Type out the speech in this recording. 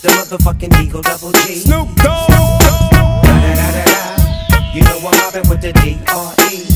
The motherfucking Eagle Double G. Snoop Dogg. Da, da, da, da, da. You know I'm mobbing with the D.R.E.